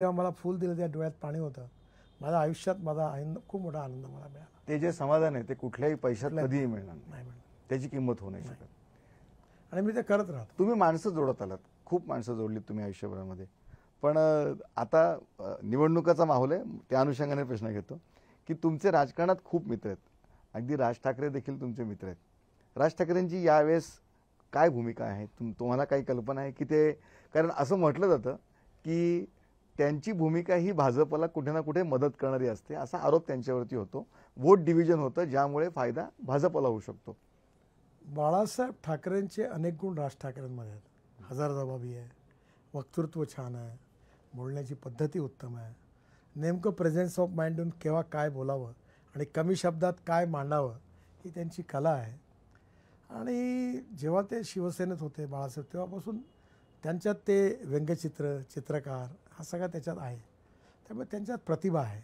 तेव्हा मला फुल दिलं त्या डोळ्यात पाणी होतं. माझ्या आयुष्यात माझा आनंद खूप मोठा आनंद मला मिळाला. ते जे समाधान आहे ते कुठल्याही पैशात कधीही मिळणार नाही. म्हणलं त्याची किंमत होऊ नाही शकत. आणि मी ते करत राहतो. तुम्ही माणसं जोडत आलात. खूप माणसं जोडलीत तुम्ही आयुष्यभरामध्ये. पण आता निवडणुकाचा माहोल आहे. त्या अनुषंगाने प्रश्न घेतो की तुमचे राजकारणात खूप मित्र आहेत. अगदी राज ठाकरे देखील तुमचे मित्र आहेत. राज ठाकरेंची यावेळेस काय भूमिका आहे? तुम तुम्हाला काही कल्पना आहे की ते कारण असं म्हटलं जातं की त्यांची भूमिका ही भाजपला कुठे ना कुठे मदत करणारी असते असा आरोप त्यांच्यावरती होतो. वोट डिव्हिजन होतं ज्यामुळे फायदा भाजपला होऊ शकतो. बाळासाहेब ठाकरेंचे अनेक गुण राज ठाकरेंमध्ये आहेत. हजार जबाबी आहे वक्तृत्व छान आहे बोलण्याची पद्धती उत्तम आहे. नेमकं प्रेझेन्स ऑफ माइंड देऊन केव्हा काय बोलावं आणि कमी शब्दात काय मांडावं ही त्यांची कला आहे. आणि जेव्हा ते शिवसेनेत होते बाळासाहेब तेव्हापासून त्यांच्यात ते व्यंगचित्र चित्रकार हा सगळा त्याच्यात आहे? त्यामुळे त्यांच्यात प्रतिभा आहे.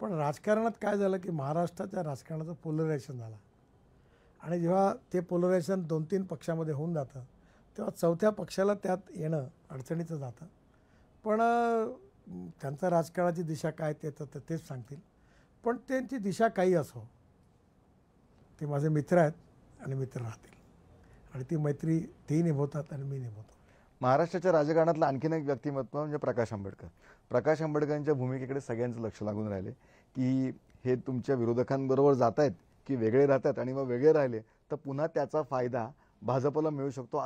पण राजकारणात काय झालं की महाराष्ट्राच्या राजकारणाचं पोलरायझेशन झालं. आणि जेव्हा ते पोलरायझेशन दोन तीन पक्षामध्ये होऊन जातं तेव्हा चौथ्या पक्षाला त्यात येणं अडचणीचं जातं. पण त्यांचा राजकारणाची दिशा काय ते तर तेच सांगतील. पण त्यांची दिशा काही असो ते माझे मित्र आहेत आणि मित्र राहतील. आणि ती मैत्री तेही निभवतात आणि मी निभवतो. महाराष्ट्राच्या राजकारणातलं आणखीन एक व्यक्तिमत्व म्हणजे प्रकाश आंबेडकर. प्रकाश आंबेडकरांच्या भूमिकेकडे सगळ्यांचं लक्ष लागून राहिले की हे तुमच्या विरोधकांबरोबर जात आहेत की वेगळे राहतात आणि मग वेगळे राहिले तर पुन्हा त्याचा फायदा भाजपला मिळू शकतो.